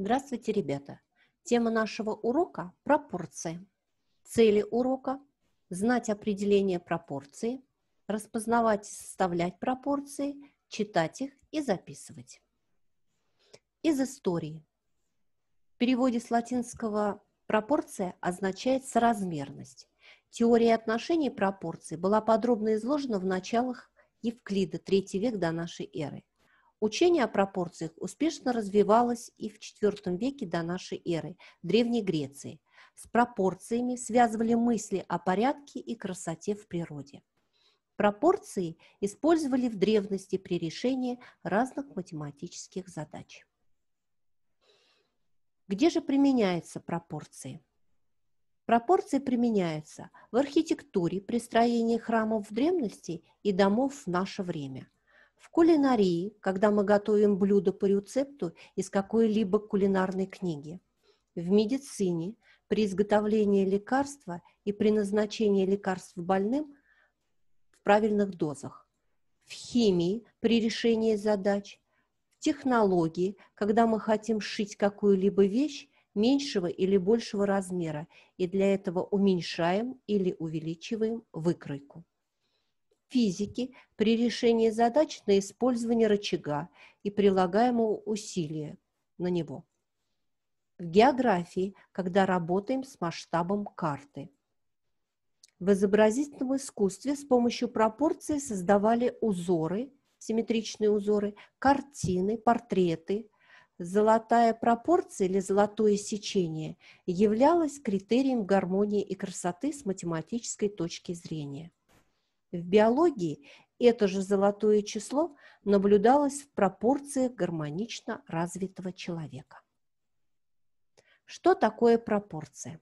Здравствуйте, ребята! Тема нашего урока – пропорции. Цели урока – знать определение пропорции, распознавать и составлять пропорции, читать их и записывать. Из истории. В переводе с латинского пропорция означает соразмерность. Теория отношений пропорций была подробно изложена в началах Евклида, третий век до нашей эры. Учение о пропорциях успешно развивалось и в IV веке до нашей эры в Древней Греции. С пропорциями связывали мысли о порядке и красоте в природе. Пропорции использовали в древности при решении разных математических задач. Где же применяются пропорции? Пропорции применяются в архитектуре при строении храмов в древности и домов в наше время – в кулинарии, когда мы готовим блюдо по рецепту из какой-либо кулинарной книги. В медицине при изготовлении лекарства и при назначении лекарств больным в правильных дозах. В химии при решении задач. В технологии, когда мы хотим сшить какую-либо вещь меньшего или большего размера и для этого уменьшаем или увеличиваем выкройку физики при решении задач на использование рычага и прилагаемого усилия на него. В географии, когда работаем с масштабом карты. В изобразительном искусстве с помощью пропорций создавали узоры, симметричные узоры, картины, портреты. Золотая пропорция или золотое сечение являлось критерием гармонии и красоты с математической точки зрения. В биологии это же золотое число наблюдалось в пропорциях гармонично развитого человека. Что такое пропорция?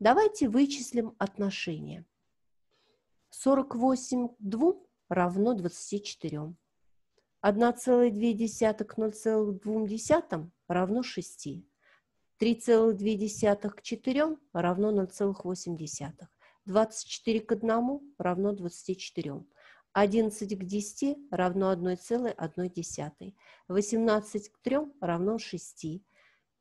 Давайте вычислим отношение. 48 к 2 равно 24. 1,2 к 0,2 равно 6. 3,2 к 4 равно 0,8. 24 к 1 равно 24. 11 к 10 равно 1,1. 18 к 3 равно 6.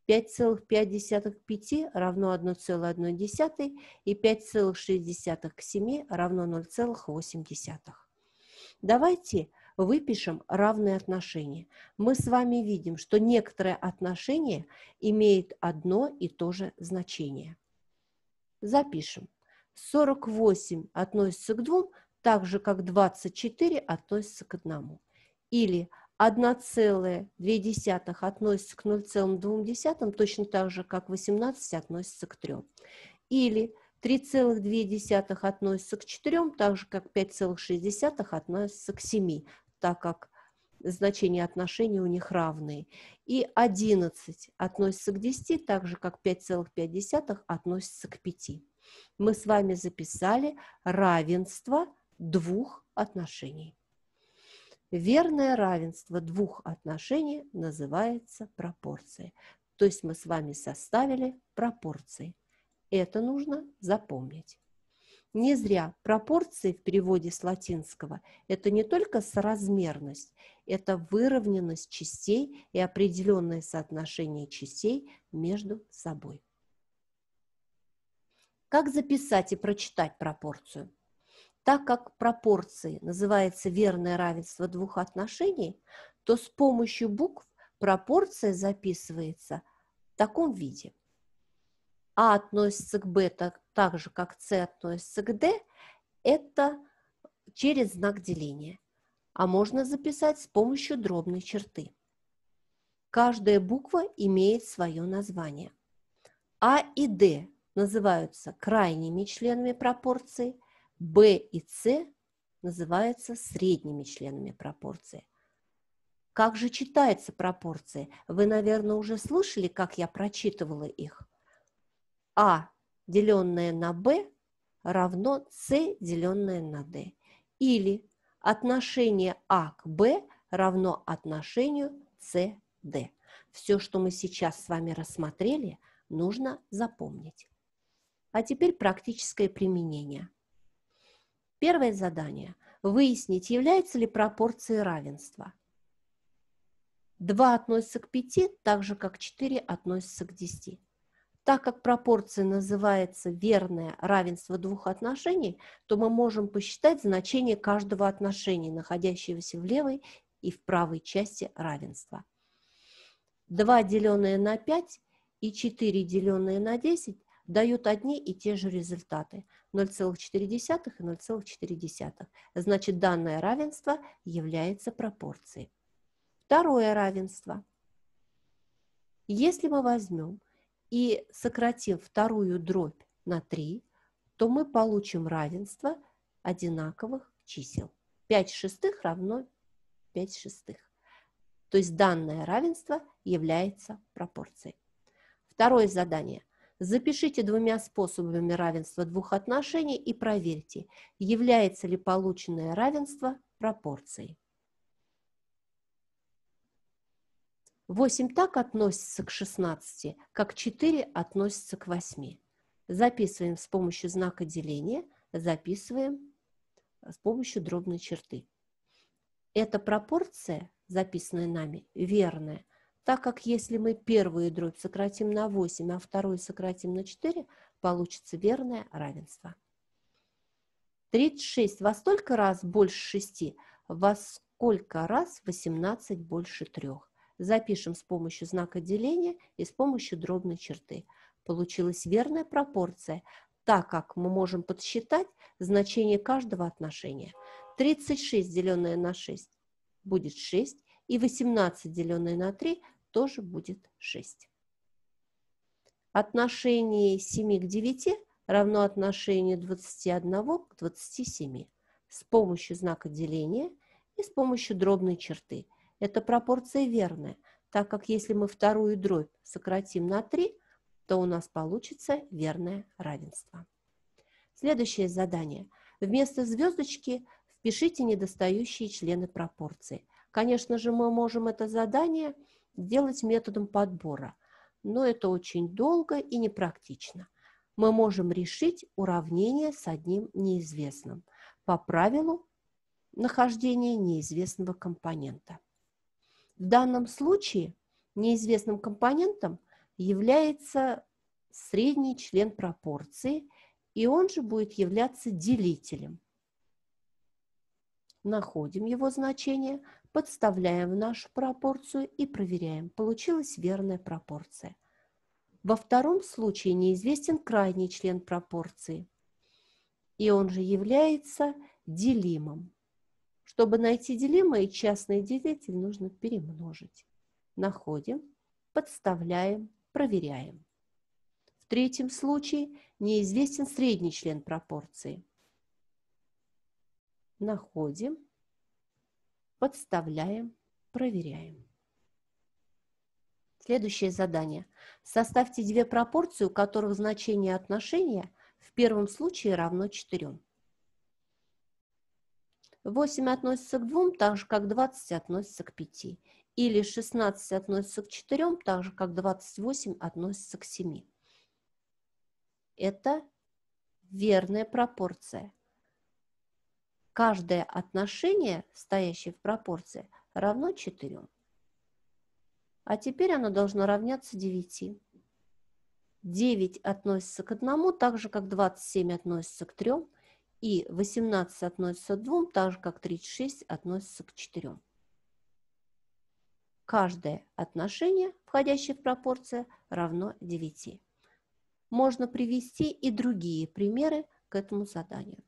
5,5 к 5 равно 1,1 и 5,6 к 7 равно 0,8. Давайте выпишем равные отношения. Мы с вами видим, что некоторые отношения имеют одно и то же значение. Запишем. 48 относится к 2, так же как 24 относится к 1. Или 1,2 относится к 0,2, точно так же, как 18 относится к 3. Или 3,2 относится к 4, так же, как 5,6 относится к 7, так как значения отношений у них равные. И 11 относится к 10, так же, как 5,5 относится к 5 мы с вами записали равенство двух отношений. Верное равенство двух отношений называется пропорцией. То есть мы с вами составили пропорции. Это нужно запомнить. Не зря пропорции в переводе с латинского – это не только соразмерность, это выровненность частей и определенное соотношение частей между собой. Как записать и прочитать пропорцию? Так как пропорции называется верное равенство двух отношений, то с помощью букв пропорция записывается в таком виде. А относится к Б так, так же, как С относится к Д, это через знак деления. А можно записать с помощью дробной черты. Каждая буква имеет свое название. А и Д называются крайними членами пропорции, B и C называются средними членами пропорции. Как же читается пропорции? Вы, наверное, уже слышали, как я прочитывала их. А, деленное на b, равно c, деленное на d. Или отношение А к b равно отношению c, d. Все, что мы сейчас с вами рассмотрели, нужно запомнить. А теперь практическое применение. Первое задание – выяснить, является ли пропорция равенства. 2 относится к 5, так же как 4 относится к 10. Так как пропорция называется верное равенство двух отношений, то мы можем посчитать значение каждого отношения, находящегося в левой и в правой части равенства. 2 деленное на 5 и 4 деленное на 10 дают одни и те же результаты 0,4 и 0,4. Значит, данное равенство является пропорцией. Второе равенство. Если мы возьмем и сократим вторую дробь на 3, то мы получим равенство одинаковых чисел. 5 шестых равно 5 шестых. То есть данное равенство является пропорцией. Второе задание. Запишите двумя способами равенства двух отношений и проверьте, является ли полученное равенство пропорцией. 8 так относится к 16, как 4 относится к 8. Записываем с помощью знака деления, записываем с помощью дробной черты. Эта пропорция, записанная нами, верная, так как если мы первую дробь сократим на 8, а вторую сократим на 4, получится верное равенство. 36 во столько раз больше 6? Во сколько раз 18 больше 3? запишем с помощью знака деления и с помощью дробной черты. Получилась верная пропорция, так как мы можем подсчитать значение каждого отношения. 36 деленное на 6 будет 6, и 18 деленное на 3 тоже будет 6. Отношение 7 к 9 равно отношению 21 к 27 с помощью знака деления и с помощью дробной черты – эта пропорция верная, так как если мы вторую дробь сократим на 3, то у нас получится верное равенство. Следующее задание. Вместо звездочки впишите недостающие члены пропорции. Конечно же, мы можем это задание делать методом подбора, но это очень долго и непрактично. Мы можем решить уравнение с одним неизвестным по правилу нахождения неизвестного компонента. В данном случае неизвестным компонентом является средний член пропорции, и он же будет являться делителем. Находим его значение, подставляем в нашу пропорцию и проверяем, получилась верная пропорция. Во втором случае неизвестен крайний член пропорции, и он же является делимым. Чтобы найти делимое, частный делитель нужно перемножить. Находим, подставляем, проверяем. В третьем случае неизвестен средний член пропорции. Находим, подставляем, проверяем. Следующее задание. Составьте две пропорции, у которых значение отношения в первом случае равно 4. 8 относится к 2, так же, как 20 относится к 5. Или 16 относится к 4, так же, как 28 относится к 7. Это верная пропорция. Каждое отношение, стоящее в пропорции, равно 4. А теперь оно должно равняться 9. 9 относится к 1, так же, как 27 относится к 3, и 18 относится к 2, так же как 36 относится к 4. Каждое отношение, входящее в пропорцию, равно 9. Можно привести и другие примеры к этому заданию.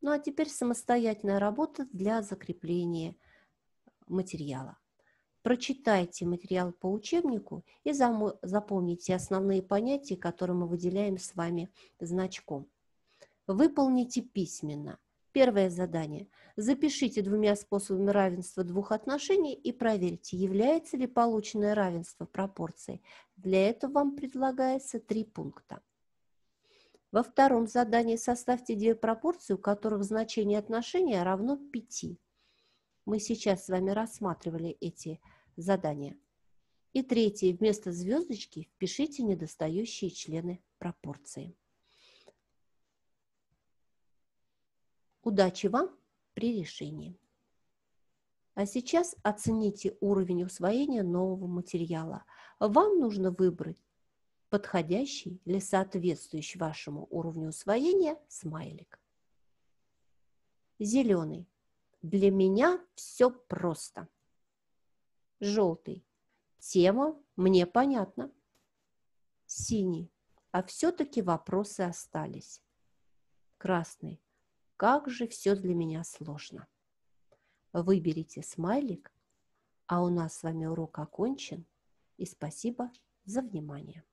Ну а теперь самостоятельная работа для закрепления материала. Прочитайте материал по учебнику и запомните основные понятия, которые мы выделяем с вами значком. Выполните письменно. Первое задание. Запишите двумя способами равенства двух отношений и проверьте, является ли полученное равенство пропорцией. Для этого вам предлагается три пункта. Во втором задании составьте две пропорции, у которых значение отношения равно 5. Мы сейчас с вами рассматривали эти задания. И третье. Вместо звездочки впишите недостающие члены пропорции. Удачи вам при решении. А сейчас оцените уровень усвоения нового материала. Вам нужно выбрать подходящий или соответствующий вашему уровню усвоения смайлик. Зеленый. Для меня все просто. Желтый. Тема мне понятна. Синий. А все-таки вопросы остались. Красный. Как же все для меня сложно. Выберите смайлик, а у нас с вами урок окончен. И спасибо за внимание.